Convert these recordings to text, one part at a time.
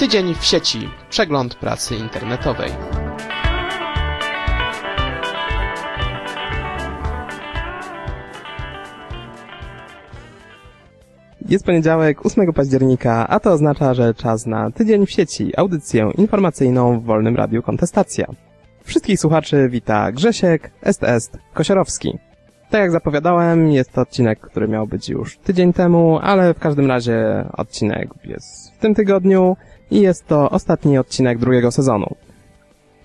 Tydzień w sieci. Przegląd pracy internetowej. Jest poniedziałek, 8 października, a to oznacza, że czas na Tydzień w sieci, audycję informacyjną w Wolnym Radiu Kontestacja. Wszystkich słuchaczy wita Grzesiek, est, Kosiorowski. Tak jak zapowiadałem, jest to odcinek, który miał być już tydzień temu, ale w każdym razie odcinek jest w tym tygodniu i jest to ostatni odcinek drugiego sezonu.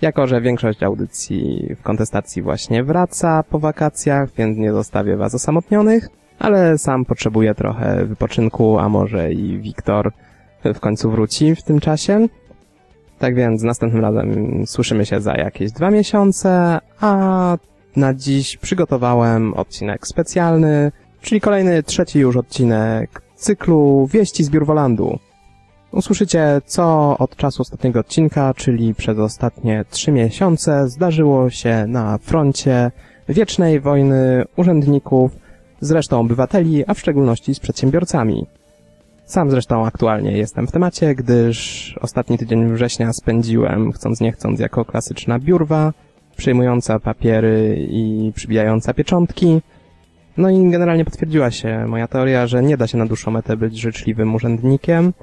Jako, że większość audycji w kontestacji właśnie wraca po wakacjach, więc nie zostawię was osamotnionych, ale sam potrzebuję trochę wypoczynku, a może i Wiktor w końcu wróci w tym czasie. Tak więc następnym razem słyszymy się za jakieś dwa miesiące, a na dziś przygotowałem odcinek specjalny, czyli kolejny trzeci już odcinek cyklu Wieści z Biurwolandu. Usłyszycie, co od czasu ostatniego odcinka, czyli przez ostatnie trzy miesiące, zdarzyło się na froncie wiecznej wojny urzędników z resztą obywateli, a w szczególności z przedsiębiorcami. Sam zresztą aktualnie jestem w temacie, gdyż ostatni tydzień września spędziłem, chcąc nie chcąc, jako klasyczna biurwa, przyjmująca papiery i przybijająca pieczątki. No i generalnie potwierdziła się moja teoria, że nie da się na dłuższą metę być życzliwym urzędnikiem,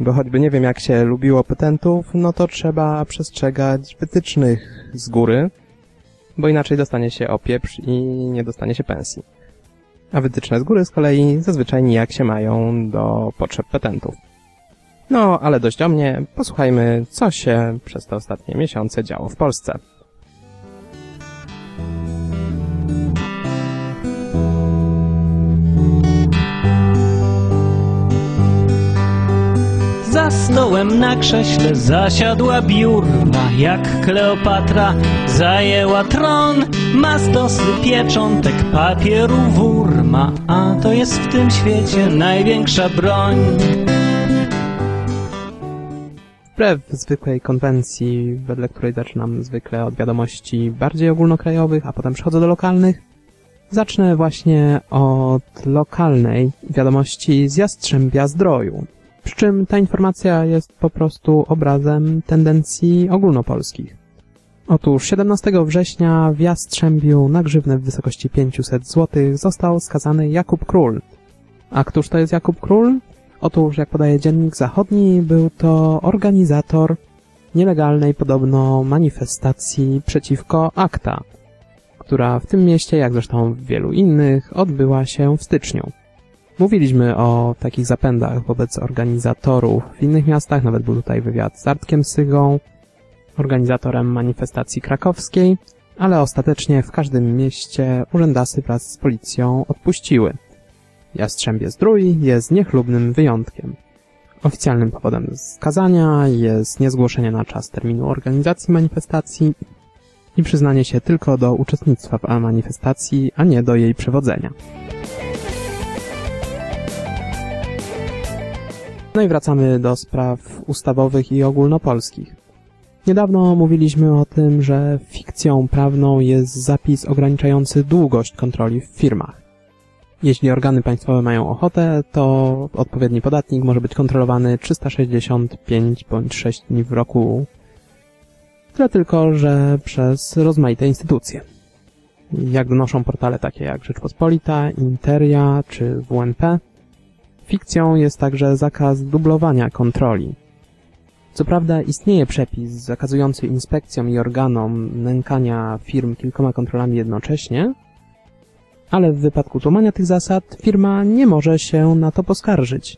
bo choćby nie wiem jak się lubiło petentów, no to trzeba przestrzegać wytycznych z góry, bo inaczej dostanie się opieprz i nie dostanie się pensji. A wytyczne z góry z kolei zazwyczaj nijak się mają do potrzeb petentów. No, ale dość o mnie, posłuchajmy, co się przez te ostatnie miesiące działo w Polsce. Za stołem na krześle zasiadła biurna, jak Kleopatra zajęła tron. Ma stosy pieczątek, papieru wurma, a to jest w tym świecie największa broń. Wbrew zwykłej konwencji, wedle której zaczynam zwykle od wiadomości bardziej ogólnokrajowych, a potem przechodzę do lokalnych, zacznę właśnie od lokalnej wiadomości z Jastrzębia Zdroju. Przy czym ta informacja jest po prostu obrazem tendencji ogólnopolskich. Otóż 17 września w Jastrzębiu na grzywnę w wysokości 500 zł został skazany Jakub Król. A któż to jest Jakub Król? Otóż, jak podaje Dziennik Zachodni, był to organizator nielegalnej podobno manifestacji przeciwko ACTA, która w tym mieście, jak zresztą w wielu innych, odbyła się w styczniu. Mówiliśmy o takich zapędach wobec organizatorów w innych miastach, nawet był tutaj wywiad z Artkiem Sygą, organizatorem manifestacji krakowskiej, ale ostatecznie w każdym mieście urzędasy wraz z policją odpuściły. Jastrzębie Zdrój jest niechlubnym wyjątkiem. Oficjalnym powodem skazania jest niezgłoszenie na czas terminu organizacji manifestacji i przyznanie się tylko do uczestnictwa w manifestacji, a nie do jej przewodzenia. No i wracamy do spraw ustawowych i ogólnopolskich. Niedawno mówiliśmy o tym, że fikcją prawną jest zapis ograniczający długość kontroli w firmach. Jeśli organy państwowe mają ochotę, to odpowiedni podatnik może być kontrolowany 365 bądź 6 dni w roku. Tyle tylko, że przez rozmaite instytucje. Jak donoszą portale takie jak Rzeczpospolita, Interia czy WNP, Fikcją jest także zakaz dublowania kontroli. Co prawda istnieje przepis zakazujący inspekcjom i organom nękania firm kilkoma kontrolami jednocześnie, ale w wypadku złamania tych zasad firma nie może się na to poskarżyć.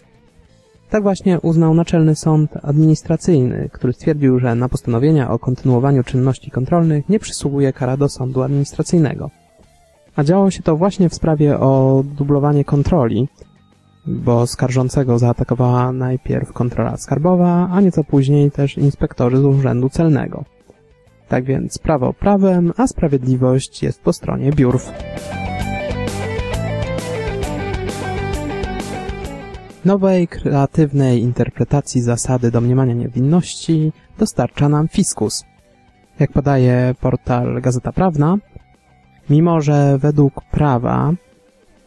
Tak właśnie uznał Naczelny Sąd Administracyjny, który stwierdził, że na postanowienia o kontynuowaniu czynności kontrolnych nie przysługuje kara do sądu administracyjnego. A działo się to właśnie w sprawie o dublowanie kontroli, bo skarżącego zaatakowała najpierw kontrola skarbowa, a nieco później też inspektorzy z Urzędu Celnego. Tak więc prawo prawem, a sprawiedliwość jest po stronie biurw. Nowej, kreatywnej interpretacji zasady domniemania niewinności dostarcza nam fiskus. Jak podaje portal Gazeta Prawna, mimo że według prawa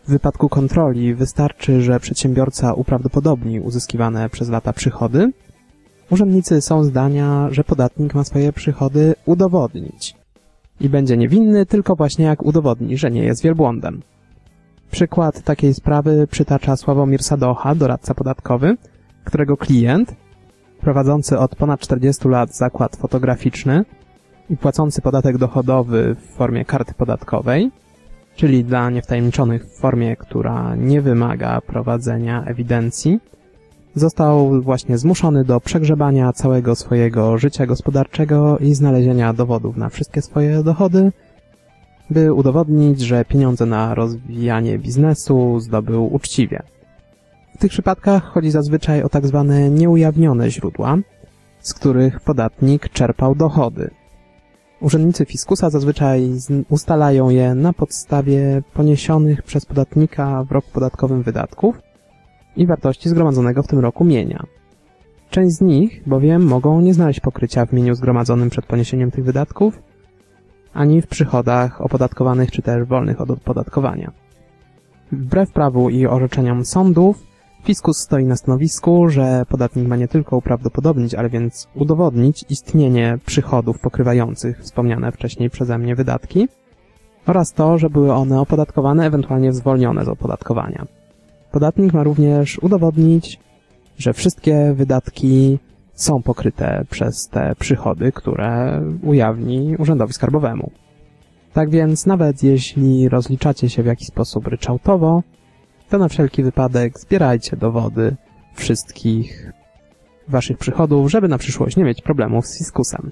w wypadku kontroli wystarczy, że przedsiębiorca uprawdopodobni uzyskiwane przez lata przychody, Urzędnicy są zdania, że podatnik ma swoje przychody udowodnić. I będzie niewinny tylko właśnie jak udowodni, że nie jest wielbłądem. Przykład takiej sprawy przytacza Sławomir Sadocha, doradca podatkowy, którego klient, prowadzący od ponad 40 lat zakład fotograficzny i płacący podatek dochodowy w formie karty podatkowej, czyli dla niewtajemniczonych w formie, która nie wymaga prowadzenia ewidencji, został właśnie zmuszony do przegrzebania całego swojego życia gospodarczego i znalezienia dowodów na wszystkie swoje dochody, by udowodnić, że pieniądze na rozwijanie biznesu zdobył uczciwie. W tych przypadkach chodzi zazwyczaj o tak zwane nieujawnione źródła, z których podatnik czerpał dochody. Urzędnicy fiskusa zazwyczaj ustalają je na podstawie poniesionych przez podatnika w roku podatkowym wydatków i wartości zgromadzonego w tym roku mienia. Część z nich bowiem mogą nie znaleźć pokrycia w mieniu zgromadzonym przed poniesieniem tych wydatków, ani w przychodach opodatkowanych czy też wolnych od opodatkowania. Wbrew prawu i orzeczeniom sądów, fiskus stoi na stanowisku, że podatnik ma nie tylko uprawdopodobnić, ale więc udowodnić istnienie przychodów pokrywających wspomniane wcześniej przeze mnie wydatki oraz to, że były one opodatkowane, ewentualnie zwolnione z opodatkowania. Podatnik ma również udowodnić, że wszystkie wydatki są pokryte przez te przychody, które ujawni Urzędowi Skarbowemu. Tak więc nawet jeśli rozliczacie się w jakiś sposób ryczałtowo, to na wszelki wypadek zbierajcie dowody wszystkich waszych przychodów, żeby na przyszłość nie mieć problemów z fiskusem.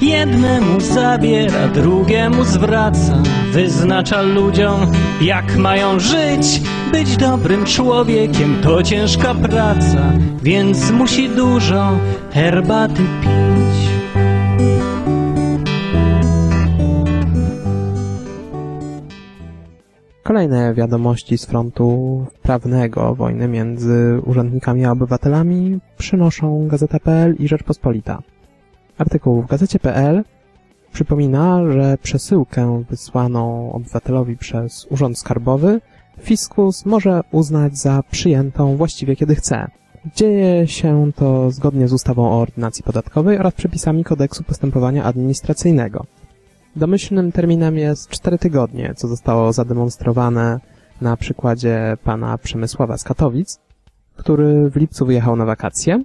Jednemu zabiera, drugiemu zwraca, wyznacza ludziom, jak mają żyć. Być dobrym człowiekiem to ciężka praca, więc musi dużo herbaty pić. Kolejne wiadomości z frontu prawnego wojny między urzędnikami a obywatelami przynoszą Gazeta.pl i Rzeczpospolita. Artykuł w Gazecie.pl przypomina, że przesyłkę wysłaną obywatelowi przez Urząd Skarbowy fiskus może uznać za przyjętą właściwie kiedy chce. Dzieje się to zgodnie z ustawą o ordynacji podatkowej oraz przepisami kodeksu postępowania administracyjnego. Domyślnym terminem jest 4 tygodnie, co zostało zademonstrowane na przykładzie pana Przemysława z Katowic, który w lipcu wyjechał na wakacje.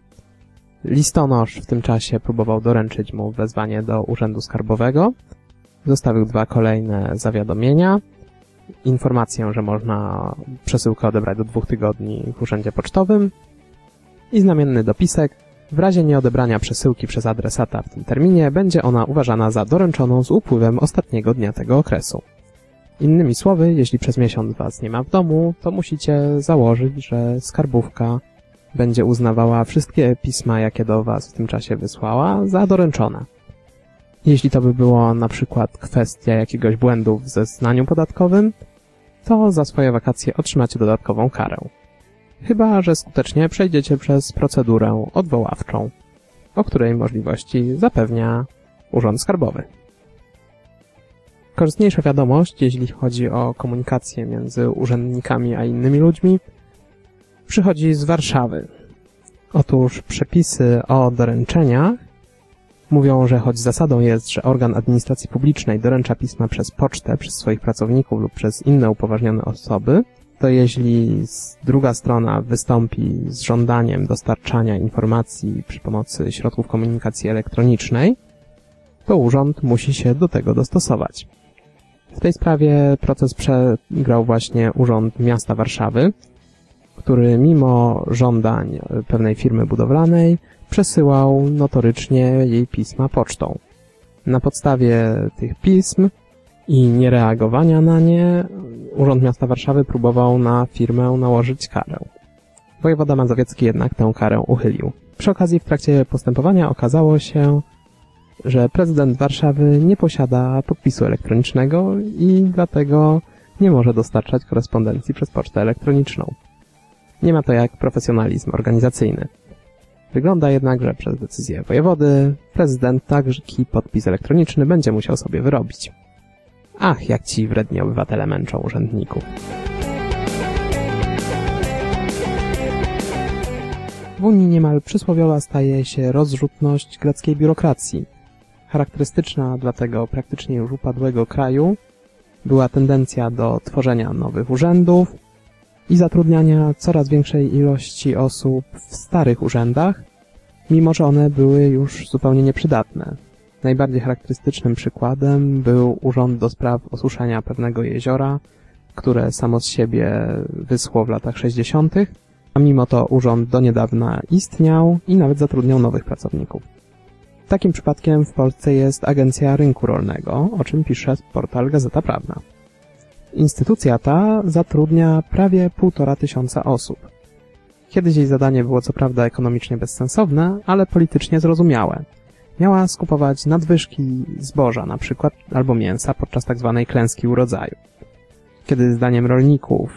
Listonosz w tym czasie próbował doręczyć mu wezwanie do Urzędu Skarbowego. Zostawił dwa kolejne zawiadomienia. Informację, że można przesyłkę odebrać do dwóch tygodni w Urzędzie Pocztowym i znamienny dopisek, w razie nieodebrania przesyłki przez adresata w tym terminie będzie ona uważana za doręczoną z upływem ostatniego dnia tego okresu. Innymi słowy, jeśli przez miesiąc Was nie ma w domu, to musicie założyć, że skarbówka będzie uznawała wszystkie pisma, jakie do Was w tym czasie wysłała, za doręczone. Jeśli to by było na przykład kwestia jakiegoś błędu w zeznaniu podatkowym, to za swoje wakacje otrzymacie dodatkową karę chyba że skutecznie przejdziecie przez procedurę odwoławczą, o której możliwości zapewnia Urząd Skarbowy. Korzystniejsza wiadomość, jeśli chodzi o komunikację między urzędnikami a innymi ludźmi, przychodzi z Warszawy. Otóż przepisy o doręczeniach mówią, że choć zasadą jest, że organ administracji publicznej doręcza pisma przez pocztę, przez swoich pracowników lub przez inne upoważnione osoby, to jeśli druga strona wystąpi z żądaniem dostarczania informacji przy pomocy środków komunikacji elektronicznej, to urząd musi się do tego dostosować. W tej sprawie proces przegrał właśnie Urząd Miasta Warszawy, który mimo żądań pewnej firmy budowlanej przesyłał notorycznie jej pisma pocztą. Na podstawie tych pism i niereagowania na nie Urząd Miasta Warszawy próbował na firmę nałożyć karę. Wojewoda Mazowiecki jednak tę karę uchylił. Przy okazji w trakcie postępowania okazało się, że prezydent Warszawy nie posiada podpisu elektronicznego i dlatego nie może dostarczać korespondencji przez pocztę elektroniczną. Nie ma to jak profesjonalizm organizacyjny. Wygląda jednak, że przez decyzję wojewody prezydent taki podpis elektroniczny będzie musiał sobie wyrobić. Ach, jak ci wredni obywatele męczą urzędników. W Unii niemal przysłowiowa staje się rozrzutność greckiej biurokracji. Charakterystyczna dla tego praktycznie już upadłego kraju była tendencja do tworzenia nowych urzędów i zatrudniania coraz większej ilości osób w starych urzędach, mimo że one były już zupełnie nieprzydatne. Najbardziej charakterystycznym przykładem był Urząd do Spraw Osuszania pewnego jeziora, które samo z siebie wyschło w latach 60., a mimo to urząd do niedawna istniał i nawet zatrudniał nowych pracowników. Takim przypadkiem w Polsce jest Agencja Rynku Rolnego, o czym pisze portal Gazeta Prawna. Instytucja ta zatrudnia prawie półtora tysiąca osób. Kiedyś jej zadanie było co prawda ekonomicznie bezsensowne, ale politycznie zrozumiałe. Miała skupować nadwyżki zboża na przykład albo mięsa podczas tzw. Tak klęski urodzaju. Kiedy zdaniem rolników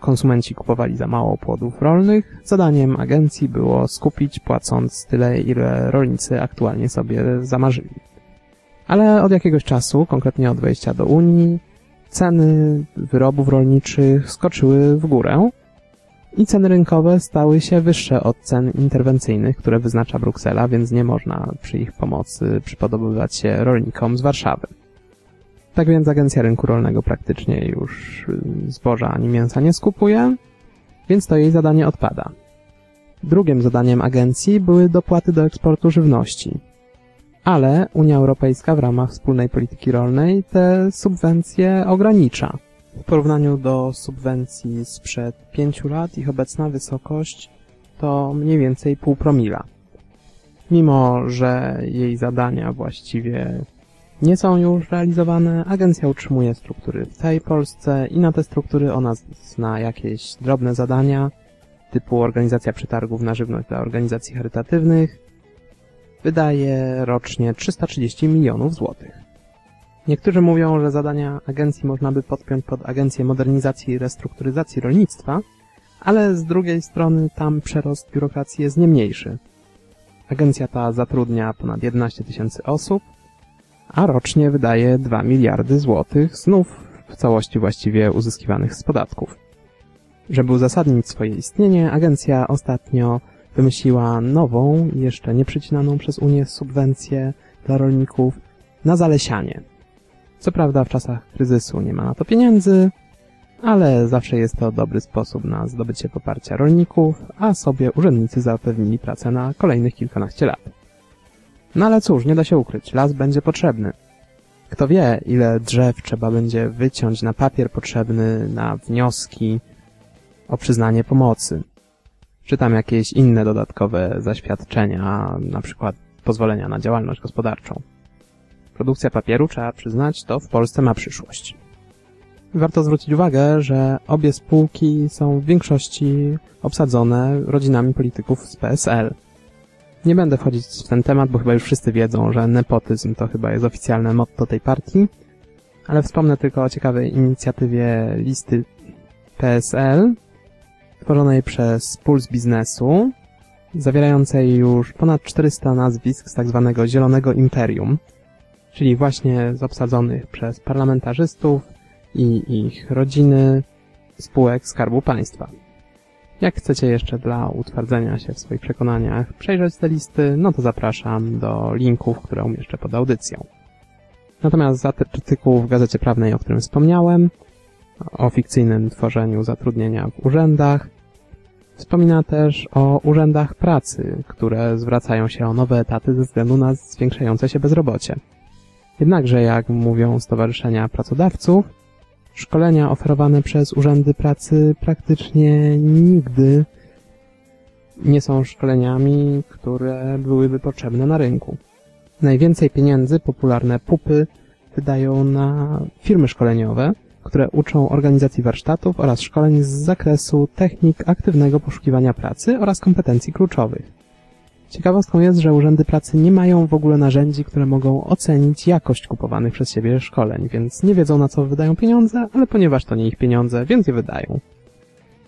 konsumenci kupowali za mało płodów rolnych, zadaniem agencji było skupić płacąc tyle, ile rolnicy aktualnie sobie zamarzyli. Ale od jakiegoś czasu, konkretnie od wejścia do Unii, ceny wyrobów rolniczych skoczyły w górę i ceny rynkowe stały się wyższe od cen interwencyjnych, które wyznacza Bruksela, więc nie można przy ich pomocy przypodobywać się rolnikom z Warszawy. Tak więc Agencja Rynku Rolnego praktycznie już y, zboża ani mięsa nie skupuje, więc to jej zadanie odpada. Drugim zadaniem agencji były dopłaty do eksportu żywności. Ale Unia Europejska w ramach wspólnej polityki rolnej te subwencje ogranicza. W porównaniu do subwencji sprzed pięciu lat ich obecna wysokość to mniej więcej pół promila. Mimo, że jej zadania właściwie nie są już realizowane, agencja utrzymuje struktury w całej Polsce i na te struktury ona zna jakieś drobne zadania, typu organizacja przetargów na żywność dla organizacji charytatywnych, wydaje rocznie 330 milionów złotych. Niektórzy mówią, że zadania agencji można by podpiąć pod Agencję Modernizacji i Restrukturyzacji Rolnictwa, ale z drugiej strony tam przerost biurokracji jest nie mniejszy. Agencja ta zatrudnia ponad 11 tysięcy osób, a rocznie wydaje 2 miliardy złotych, znów w całości właściwie uzyskiwanych z podatków. Żeby uzasadnić swoje istnienie, agencja ostatnio wymyśliła nową, jeszcze nieprzycinaną przez Unię subwencję dla rolników na zalesianie. Co prawda w czasach kryzysu nie ma na to pieniędzy, ale zawsze jest to dobry sposób na zdobycie poparcia rolników, a sobie urzędnicy zapewnili pracę na kolejnych kilkanaście lat. No ale cóż, nie da się ukryć, las będzie potrzebny. Kto wie, ile drzew trzeba będzie wyciąć na papier potrzebny na wnioski o przyznanie pomocy. Czy tam jakieś inne dodatkowe zaświadczenia, na przykład pozwolenia na działalność gospodarczą. Produkcja papieru, trzeba przyznać, to w Polsce ma przyszłość. Warto zwrócić uwagę, że obie spółki są w większości obsadzone rodzinami polityków z PSL. Nie będę wchodzić w ten temat, bo chyba już wszyscy wiedzą, że nepotyzm to chyba jest oficjalne motto tej partii, ale wspomnę tylko o ciekawej inicjatywie listy PSL, tworzonej przez Puls Biznesu, zawierającej już ponad 400 nazwisk z tak zwanego Zielonego Imperium, czyli właśnie z obsadzonych przez parlamentarzystów i ich rodziny spółek Skarbu Państwa. Jak chcecie jeszcze dla utwardzenia się w swoich przekonaniach przejrzeć te listy, no to zapraszam do linków, które umieszczę pod audycją. Natomiast za artykuł w Gazecie Prawnej, o którym wspomniałem, o fikcyjnym tworzeniu zatrudnienia w urzędach, wspomina też o urzędach pracy, które zwracają się o nowe etaty ze względu na zwiększające się bezrobocie. Jednakże, jak mówią stowarzyszenia pracodawców, szkolenia oferowane przez urzędy pracy praktycznie nigdy nie są szkoleniami, które byłyby potrzebne na rynku. Najwięcej pieniędzy popularne pupy wydają na firmy szkoleniowe, które uczą organizacji warsztatów oraz szkoleń z zakresu technik aktywnego poszukiwania pracy oraz kompetencji kluczowych. Ciekawostką jest, że urzędy pracy nie mają w ogóle narzędzi, które mogą ocenić jakość kupowanych przez siebie szkoleń, więc nie wiedzą na co wydają pieniądze, ale ponieważ to nie ich pieniądze, więc je wydają.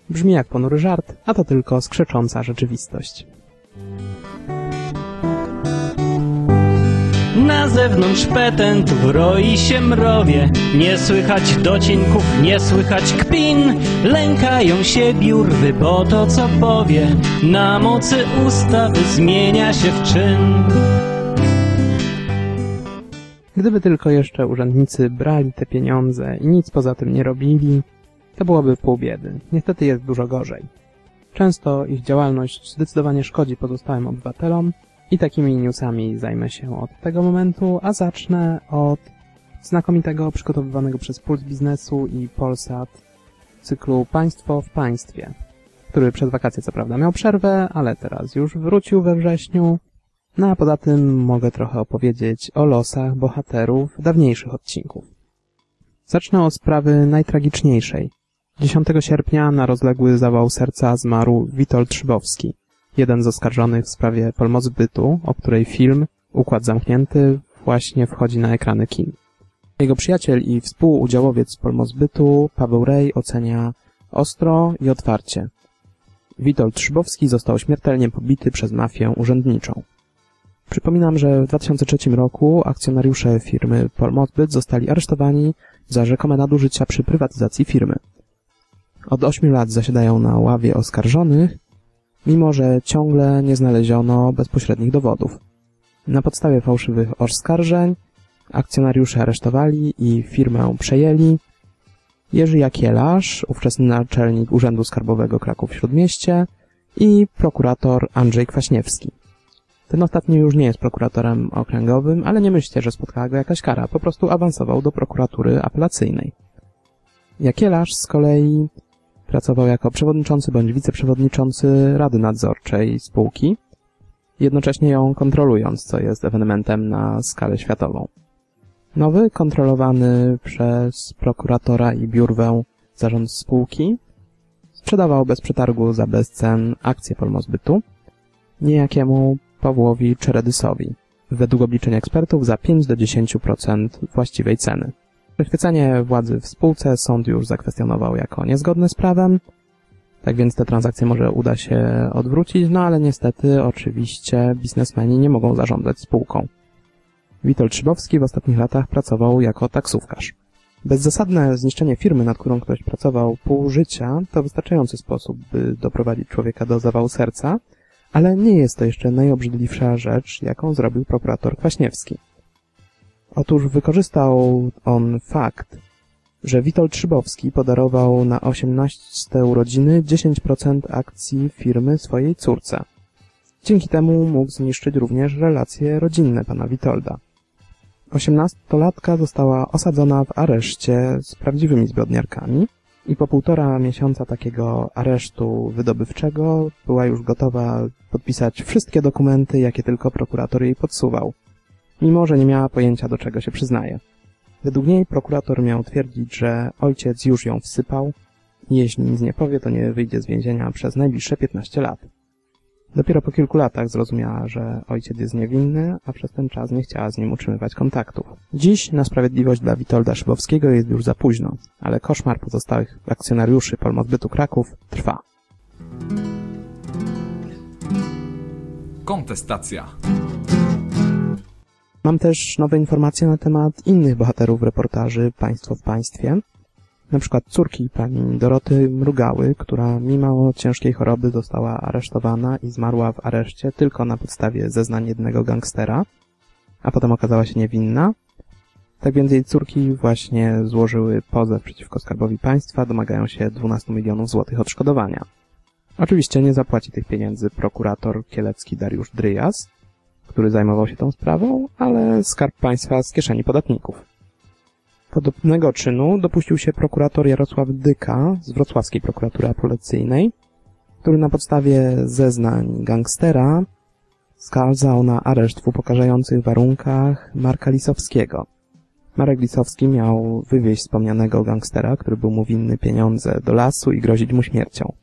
Brzmi jak ponury żart, a to tylko skrzecząca rzeczywistość. Na zewnątrz petentów roi się mrowie, nie słychać docinków, nie słychać kpin. Lękają się biurwy, bo to co powie, na mocy ustawy zmienia się w czyn. Gdyby tylko jeszcze urzędnicy brali te pieniądze i nic poza tym nie robili, to byłoby pół biedy. Niestety jest dużo gorzej. Często ich działalność zdecydowanie szkodzi pozostałym obywatelom i takimi newsami zajmę się od tego momentu, a zacznę od znakomitego przygotowywanego przez Puls Biznesu i Polsat cyklu Państwo w Państwie, który przed wakacje co prawda miał przerwę, ale teraz już wrócił we wrześniu. No a poza tym mogę trochę opowiedzieć o losach bohaterów dawniejszych odcinków. Zacznę od sprawy najtragiczniejszej. 10 sierpnia na rozległy zawał serca zmarł Witold Szybowski, jeden z oskarżonych w sprawie polmozbytu, o której film Układ Zamknięty właśnie wchodzi na ekrany kin. Jego przyjaciel i współudziałowiec polmozbytu Paweł Rej ocenia ostro i otwarcie. Witold Szybowski został śmiertelnie pobity przez mafię urzędniczą. Przypominam, że w 2003 roku akcjonariusze firmy Polmozbyt zostali aresztowani za rzekome nadużycia przy prywatyzacji firmy. Od 8 lat zasiadają na ławie oskarżonych, mimo że ciągle nie znaleziono bezpośrednich dowodów. Na podstawie fałszywych oskarżeń akcjonariusze aresztowali i firmę przejęli Jerzy Jakielarz, ówczesny naczelnik Urzędu Skarbowego Kraków-Śródmieście i prokurator Andrzej Kwaśniewski. Ten ostatni już nie jest prokuratorem okręgowym, ale nie myślcie, że spotkała go jakaś kara, po prostu awansował do prokuratury apelacyjnej. Jakielarz z kolei pracował jako przewodniczący bądź wiceprzewodniczący Rady Nadzorczej spółki, jednocześnie ją kontrolując, co jest ewenementem na skalę światową. Nowy, kontrolowany przez prokuratora i biurwę zarząd spółki, sprzedawał bez przetargu za bezcen akcje Polmozbytu niejakiemu Pawłowi Czeredysowi, według obliczeń ekspertów za 5 do 10% właściwej ceny. Przychwycenie władzy w spółce sąd już zakwestionował jako niezgodne z prawem, tak więc te transakcje może uda się odwrócić, no ale niestety oczywiście biznesmeni nie mogą zarządzać spółką. Witold Szybowski w ostatnich latach pracował jako taksówkarz. Bezzasadne zniszczenie firmy, nad którą ktoś pracował pół życia, to wystarczający sposób, by doprowadzić człowieka do zawału serca, ale nie jest to jeszcze najobrzydliwsza rzecz, jaką zrobił prokurator Kwaśniewski. Otóż wykorzystał on fakt, że Witold Szybowski podarował na 18 urodziny 10% akcji firmy swojej córce. Dzięki temu mógł zniszczyć również relacje rodzinne pana Witolda. Osiemnastolatka została osadzona w areszcie z prawdziwymi zbrodniarkami i po półtora miesiąca takiego aresztu wydobywczego była już gotowa podpisać wszystkie dokumenty, jakie tylko prokurator jej podsuwał, mimo że nie miała pojęcia, do czego się przyznaje. Według niej prokurator miał twierdzić, że ojciec już ją wsypał i jeśli nic nie powie, to nie wyjdzie z więzienia przez najbliższe 15 lat. Dopiero po kilku latach zrozumiała, że ojciec jest niewinny, a przez ten czas nie chciała z nim utrzymywać kontaktów. Dziś na sprawiedliwość dla Witolda Szybowskiego jest już za późno, ale koszmar pozostałych akcjonariuszy Polmozbytu Kraków trwa. Kontestacja. Mam też nowe informacje na temat innych bohaterów reportaży Państwo w Państwie. Na przykład córki pani Doroty Mrugały, która mimo ciężkiej choroby została aresztowana i zmarła w areszcie tylko na podstawie zeznań jednego gangstera, a potem okazała się niewinna. Tak więc jej córki właśnie złożyły pozew przeciwko Skarbowi Państwa, domagają się 12 milionów złotych odszkodowania. Oczywiście nie zapłaci tych pieniędzy prokurator kielecki Dariusz Dryjas, który zajmował się tą sprawą, ale Skarb Państwa z kieszeni podatników. Podobnego czynu dopuścił się prokurator Jarosław Dyka z wrocławskiej prokuratury apelacyjnej, który na podstawie zeznań gangstera skazał na areszt w upokarzających warunkach Marka Lisowskiego. Marek Lisowski miał wywieźć wspomnianego gangstera, który był mu winny pieniądze do lasu i grozić mu śmiercią.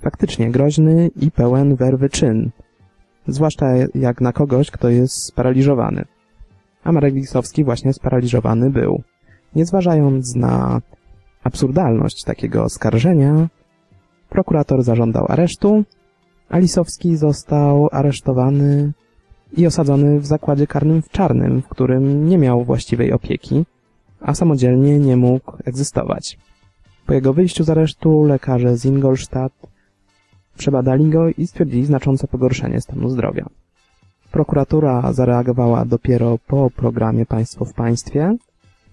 Faktycznie groźny i pełen werwy czyn, zwłaszcza jak na kogoś, kto jest sparaliżowany. A Marek Lisowski właśnie sparaliżowany był. Nie zważając na absurdalność takiego oskarżenia, prokurator zażądał aresztu, a Lisowski został aresztowany i osadzony w zakładzie karnym w Czarnym, w którym nie miał właściwej opieki, a samodzielnie nie mógł egzystować. Po jego wyjściu z aresztu lekarze z Ingolstadt przebadali go i stwierdzili znaczące pogorszenie stanu zdrowia. Prokuratura zareagowała dopiero po programie Państwo w Państwie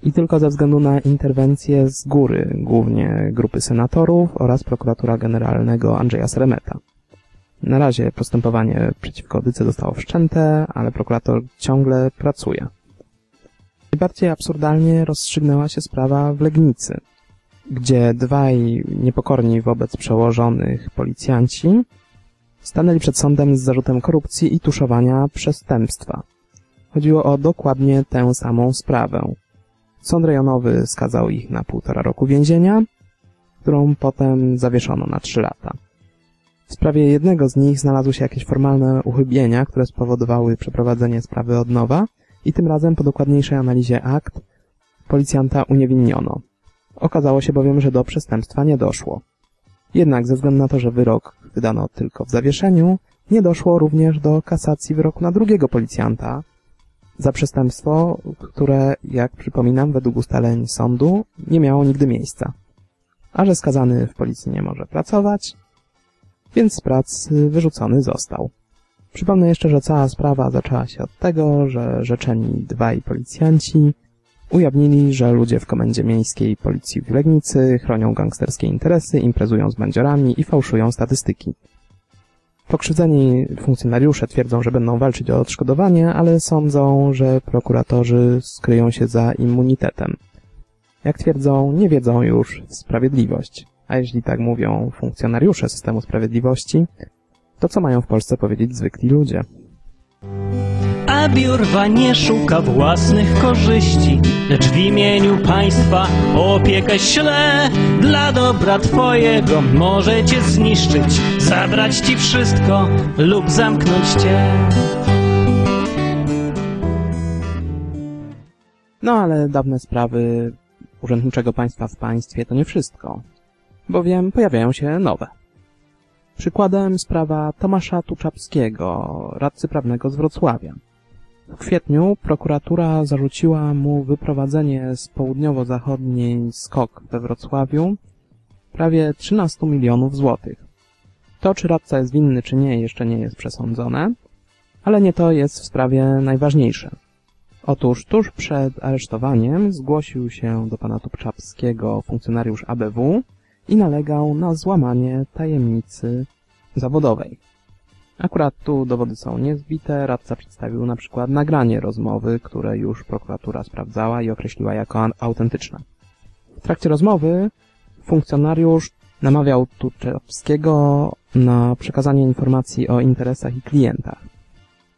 i tylko ze względu na interwencję z góry, głównie grupy senatorów oraz prokuratura generalnego Andrzeja Seremeta. Na razie postępowanie przeciwko Dyce zostało wszczęte, ale prokurator ciągle pracuje. Najbardziej absurdalnie rozstrzygnęła się sprawa w Legnicy, gdzie dwaj niepokorni wobec przełożonych policjanci stanęli przed sądem z zarzutem korupcji i tuszowania przestępstwa. Chodziło o dokładnie tę samą sprawę. Sąd rejonowy skazał ich na półtora roku więzienia, którą potem zawieszono na trzy lata. W sprawie jednego z nich znalazły się jakieś formalne uchybienia, które spowodowały przeprowadzenie sprawy od nowa i tym razem po dokładniejszej analizie akt policjanta uniewinniono. Okazało się bowiem, że do przestępstwa nie doszło. Jednak ze względu na to, że wyrok wydano tylko w zawieszeniu, nie doszło również do kasacji wyroku na drugiego policjanta za przestępstwo, które, jak przypominam, według ustaleń sądu nie miało nigdy miejsca. A że skazany w policji nie może pracować, więc z pracy wyrzucony został. Przypomnę jeszcze, że cała sprawa zaczęła się od tego, że rzeczeni dwaj policjanci ujawnili, że ludzie w komendzie miejskiej policji w Legnicy chronią gangsterskie interesy, imprezują z bandziorami i fałszują statystyki. Pokrzywdzeni funkcjonariusze twierdzą, że będą walczyć o odszkodowanie, ale sądzą, że prokuratorzy skryją się za immunitetem. Jak twierdzą, nie wiedzą już sprawiedliwość. A jeśli tak mówią funkcjonariusze systemu sprawiedliwości, to co mają w Polsce powiedzieć zwykli ludzie? A biurwa nie szuka własnych korzyści, lecz w imieniu państwa opiekę śle. Dla dobra twojego może cię zniszczyć, zabrać ci wszystko lub zamknąć cię. No ale dawne sprawy urzędniczego państwa w państwie to nie wszystko, bowiem pojawiają się nowe. Przykładem sprawa Tomasza Tuczapskiego, radcy prawnego z Wrocławia. W kwietniu prokuratura zarzuciła mu wyprowadzenie z południowo-zachodniej skok we Wrocławiu prawie 13 milionów złotych. To, czy radca jest winny, czy nie, jeszcze nie jest przesądzone, ale nie to jest w sprawie najważniejsze. Otóż tuż przed aresztowaniem zgłosił się do pana Tupczapskiego funkcjonariusz ABW i nalegał na złamanie tajemnicy zawodowej. Akurat tu dowody są niezbite. Radca przedstawił na przykład nagranie rozmowy, które już prokuratura sprawdzała i określiła jako autentyczne. W trakcie rozmowy funkcjonariusz namawiał Tuczewskiego na przekazanie informacji o interesach i klientach.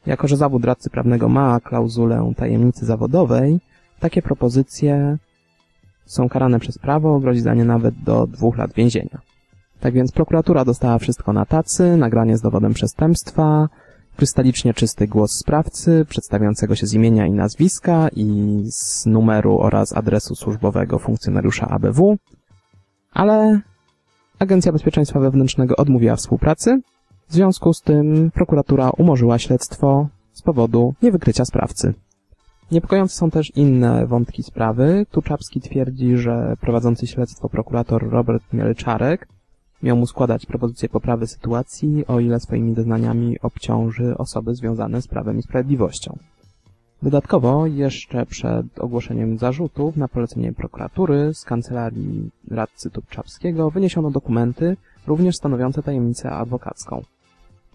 Jako, że zawód radcy prawnego ma klauzulę tajemnicy zawodowej, takie propozycje są karane przez prawo, grozi za nie nawet do dwóch lat więzienia. Tak więc prokuratura dostała wszystko na tacy, nagranie z dowodem przestępstwa, krystalicznie czysty głos sprawcy, przedstawiającego się z imienia i nazwiska i z numeru oraz adresu służbowego funkcjonariusza ABW, ale Agencja Bezpieczeństwa Wewnętrznego odmówiła współpracy, w związku z tym prokuratura umorzyła śledztwo z powodu niewykrycia sprawcy. Niepokojące są też inne wątki sprawy. Tuczapski twierdzi, że prowadzący śledztwo prokurator Robert Mielczarek miał mu składać propozycje poprawy sytuacji, o ile swoimi doznaniami obciąży osoby związane z prawem i sprawiedliwością. Dodatkowo, jeszcze przed ogłoszeniem zarzutów na polecenie prokuratury z kancelarii radcy Tupczapskiego wyniesiono dokumenty, również stanowiące tajemnicę adwokacką.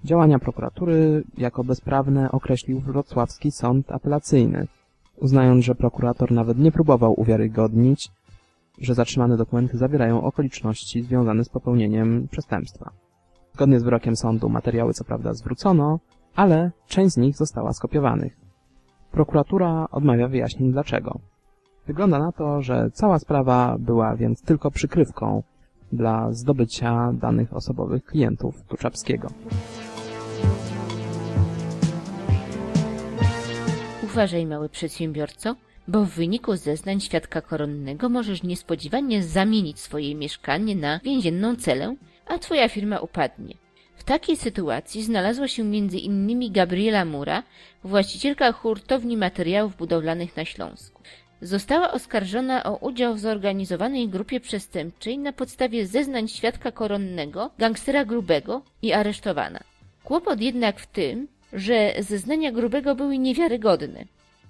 Działania prokuratury jako bezprawne określił wrocławski sąd apelacyjny, uznając, że prokurator nawet nie próbował uwiarygodnić, że zatrzymane dokumenty zawierają okoliczności związane z popełnieniem przestępstwa. Zgodnie z wyrokiem sądu materiały co prawda zwrócono, ale część z nich została skopiowanych. Prokuratura odmawia wyjaśnień dlaczego. Wygląda na to, że cała sprawa była więc tylko przykrywką dla zdobycia danych osobowych klientów Tuczapskiego. Uważaj, mały przedsiębiorco, bo w wyniku zeznań świadka koronnego możesz niespodziewanie zamienić swoje mieszkanie na więzienną celę, a twoja firma upadnie. W takiej sytuacji znalazła się innymi Gabriela Mura, właścicielka hurtowni materiałów budowlanych na Śląsku. Została oskarżona o udział w zorganizowanej grupie przestępczej na podstawie zeznań świadka koronnego, gangstera Grubego i aresztowana. Kłopot jednak w tym, że zeznania Grubego były niewiarygodne.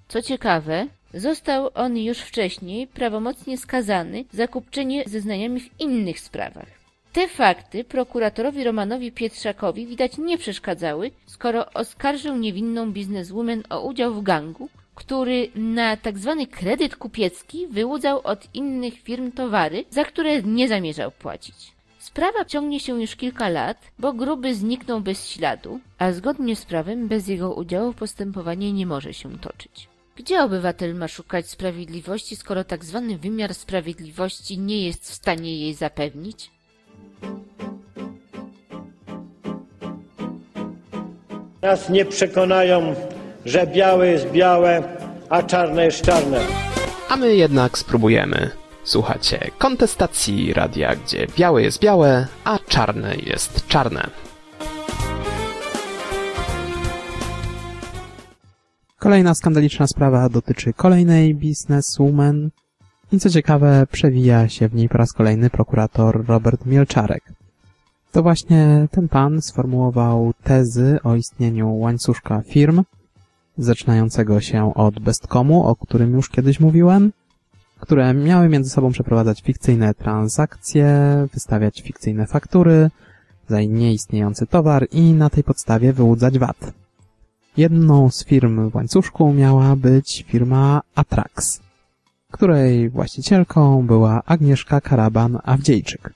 Co ciekawe, został on już wcześniej prawomocnie skazany za kupczenie zeznaniami w innych sprawach. Te fakty prokuratorowi Romanowi Pietrzakowi widać nie przeszkadzały, skoro oskarżył niewinną bizneswoman o udział w gangu, który na tzw. kredyt kupiecki wyłudzał od innych firm towary, za które nie zamierzał płacić. Sprawa ciągnie się już kilka lat, bo gruby zniknął bez śladu, a zgodnie z prawem bez jego udziału postępowanie nie może się toczyć. Gdzie obywatel ma szukać sprawiedliwości, skoro tzw. wymiar sprawiedliwości nie jest w stanie jej zapewnić? Nas nie przekonają, że białe jest białe, a czarne jest czarne. A my jednak spróbujemy. Słuchacie kontestacji radia, gdzie białe jest białe, a czarne jest czarne. Kolejna skandaliczna sprawa dotyczy kolejnej bizneswoman i co ciekawe przewija się w niej po raz kolejny prokurator Robert Mielczarek. To właśnie ten pan sformułował tezy o istnieniu łańcuszka firm, zaczynającego się od Bestcomu, o którym już kiedyś mówiłem, które miały między sobą przeprowadzać fikcyjne transakcje, wystawiać fikcyjne faktury za nieistniejący towar i na tej podstawie wyłudzać VAT. Jedną z firm w łańcuszku miała być firma Atrax, której właścicielką była Agnieszka Karaban-Awdziejczyk.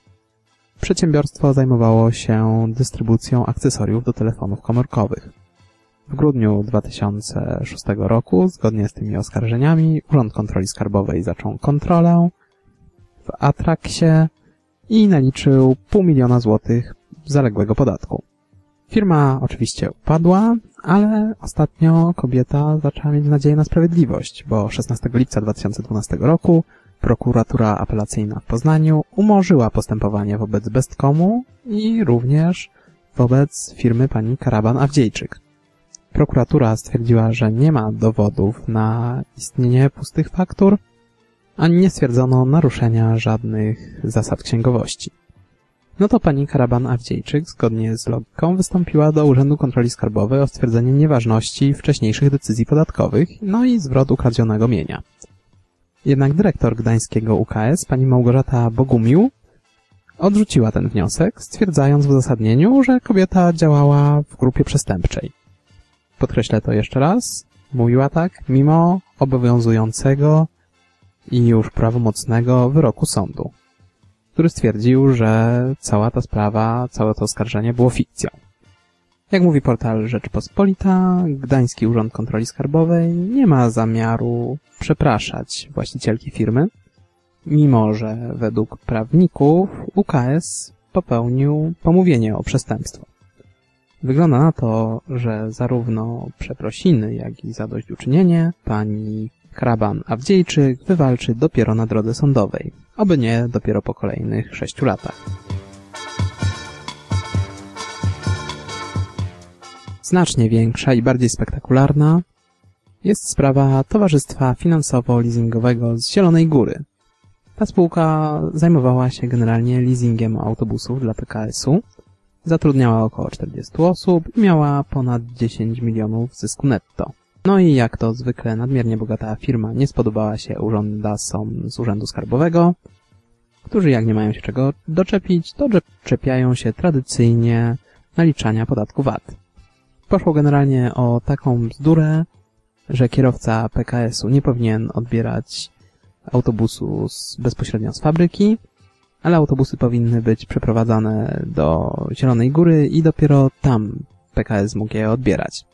Przedsiębiorstwo zajmowało się dystrybucją akcesoriów do telefonów komórkowych. W grudniu 2006 roku, zgodnie z tymi oskarżeniami, Urząd Kontroli Skarbowej zaczął kontrolę w Atraxie i naliczył pół miliona złotych zaległego podatku. Firma oczywiście upadła, ale ostatnio kobieta zaczęła mieć nadzieję na sprawiedliwość, bo 16 lipca 2012 roku prokuratura apelacyjna w Poznaniu umorzyła postępowanie wobec Bestcomu i również wobec firmy pani Karaban-Awdziejczyk. Prokuratura stwierdziła, że nie ma dowodów na istnienie pustych faktur, ani nie stwierdzono naruszenia żadnych zasad księgowości. No to pani Karaban-Awdziejczyk zgodnie z logiką wystąpiła do Urzędu Kontroli Skarbowej o stwierdzenie nieważności wcześniejszych decyzji podatkowych, no i zwrot ukradzionego mienia. Jednak dyrektor gdańskiego UKS, pani Małgorzata Bogumił, odrzuciła ten wniosek, stwierdzając w uzasadnieniu, że kobieta działała w grupie przestępczej. Podkreślę to jeszcze raz. Mówiła tak, mimo obowiązującego i już prawomocnego wyroku sądu, który stwierdził, że cała ta sprawa, całe to oskarżenie było fikcją. Jak mówi portal Rzeczpospolita, Gdański Urząd Kontroli Skarbowej nie ma zamiaru przepraszać właścicielki firmy, mimo że według prawników UKS popełnił pomówienie o przestępstwo. Wygląda na to, że zarówno przeprosiny, jak i zadośćuczynienie pani Kraban-Awdziejczyk wywalczy dopiero na drodze sądowej, oby nie dopiero po kolejnych sześciu latach. Znacznie większa i bardziej spektakularna jest sprawa Towarzystwa Finansowo-Leasingowego z Zielonej Góry. Ta spółka zajmowała się generalnie leasingiem autobusów dla PKS-u, zatrudniała około 40 osób i miała ponad 10 milionów zysku netto. No i jak to zwykle nadmiernie bogata firma nie spodobała się urzędasom z Urzędu Skarbowego, którzy jak nie mają się czego doczepić, to czepiają się tradycyjnie naliczania podatku VAT. Poszło generalnie o taką bzdurę, że kierowca PKS-u nie powinien odbierać autobusu z, bezpośrednio z fabryki, ale autobusy powinny być przeprowadzane do Zielonej Góry i dopiero tam PKS mógł je odbierać.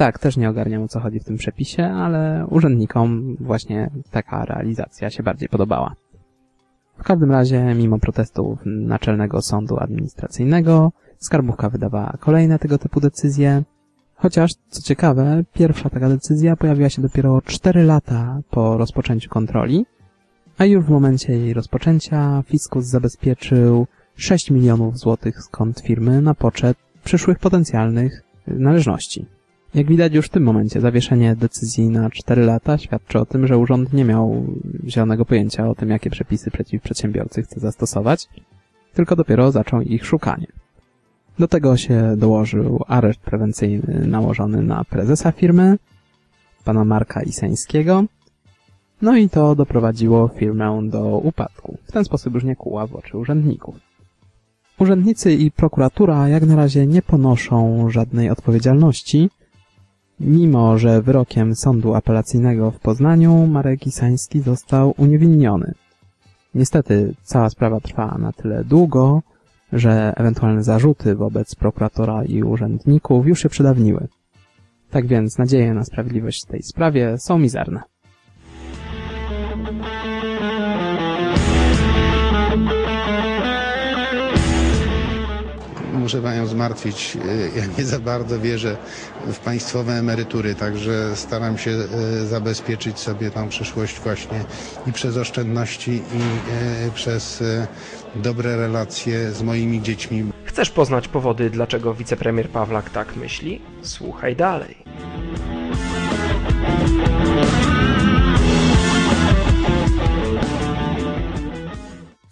Tak, też nie ogarniam o co chodzi w tym przepisie, ale urzędnikom właśnie taka realizacja się bardziej podobała. W każdym razie, mimo protestów Naczelnego Sądu Administracyjnego, Skarbówka wydawała kolejne tego typu decyzje, chociaż, co ciekawe, pierwsza taka decyzja pojawiła się dopiero 4 lata po rozpoczęciu kontroli, a już w momencie jej rozpoczęcia fiskus zabezpieczył 6 milionów złotych kont firmy na poczet przyszłych potencjalnych należności. Jak widać już w tym momencie zawieszenie decyzji na 4 lata świadczy o tym, że urząd nie miał zielonego pojęcia o tym, jakie przepisy przeciw przedsiębiorcy chce zastosować, tylko dopiero zaczął ich szukanie. Do tego się dołożył areszt prewencyjny nałożony na prezesa firmy, pana Marka Iseńskiego, no i to doprowadziło firmę do upadku. W ten sposób już nie kuła w oczy urzędników. Urzędnicy i prokuratura jak na razie nie ponoszą żadnej odpowiedzialności, mimo że wyrokiem sądu apelacyjnego w Poznaniu Marek Isański został uniewinniony. Niestety cała sprawa trwa na tyle długo, że ewentualne zarzuty wobec prokuratora i urzędników już się przedawniły. Tak więc nadzieje na sprawiedliwość w tej sprawie są mizerne. Muszę Panią zmartwić. Ja nie za bardzo wierzę w państwowe emerytury, także staram się e, zabezpieczyć sobie tą przyszłość właśnie i przez oszczędności, i e, przez dobre relacje z moimi dziećmi. Chcesz poznać powody, dlaczego wicepremier Pawlak tak myśli? Słuchaj dalej.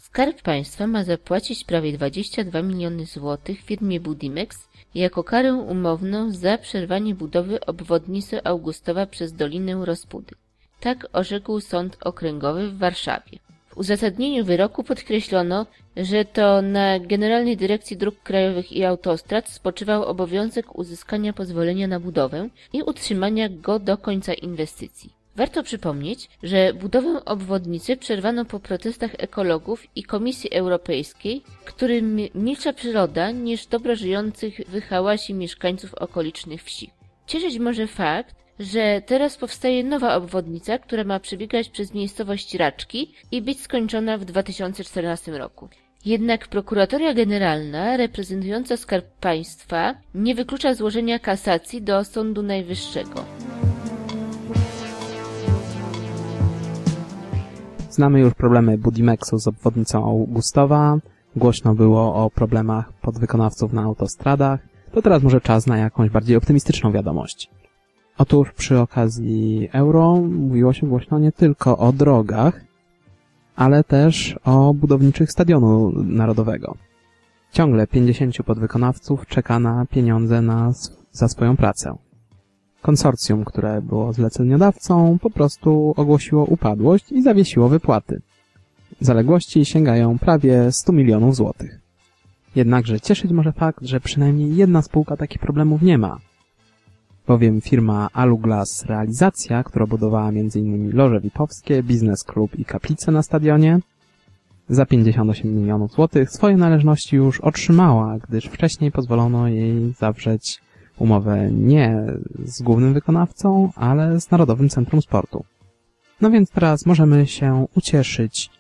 Skarb Państwa ma zapłacić prawie 22 miliony złotych firmie Budimex jako karę umowną za przerwanie budowy obwodnicy Augustowa przez Dolinę Rozpudy. Tak orzekł Sąd Okręgowy w Warszawie. W uzasadnieniu wyroku podkreślono, że to na Generalnej Dyrekcji Dróg Krajowych i Autostrad spoczywał obowiązek uzyskania pozwolenia na budowę i utrzymania go do końca inwestycji. Warto przypomnieć, że budowę obwodnicy przerwano po protestach ekologów i Komisji Europejskiej, którym milsza przyroda niż dobro żyjących wyhałasi mieszkańców okolicznych wsi. Cieszyć może fakt, że teraz powstaje nowa obwodnica, która ma przebiegać przez miejscowość Raczki i być skończona w 2014 roku. Jednak prokuratoria generalna reprezentująca Skarb Państwa nie wyklucza złożenia kasacji do Sądu Najwyższego. Znamy już problemy Budimexu z obwodnicą Augustowa, głośno było o problemach podwykonawców na autostradach, to teraz może czas na jakąś bardziej optymistyczną wiadomość. Otóż przy okazji euro mówiło się głośno nie tylko o drogach, ale też o budowniczych stadionu narodowego. Ciągle 50 podwykonawców czeka na pieniądze na, za swoją pracę. Konsorcjum, które było zleceniodawcą, po prostu ogłosiło upadłość i zawiesiło wypłaty. Zaległości sięgają prawie 100 milionów złotych. Jednakże cieszyć może fakt, że przynajmniej jedna spółka takich problemów nie ma. Bowiem firma Aluglas Realizacja, która budowała m.in. loże wipowskie, biznes klub i kaplice na stadionie, za 58 milionów złotych swoje należności już otrzymała, gdyż wcześniej pozwolono jej zawrzeć umowę nie z głównym wykonawcą, ale z Narodowym Centrum Sportu. No więc teraz możemy się ucieszyć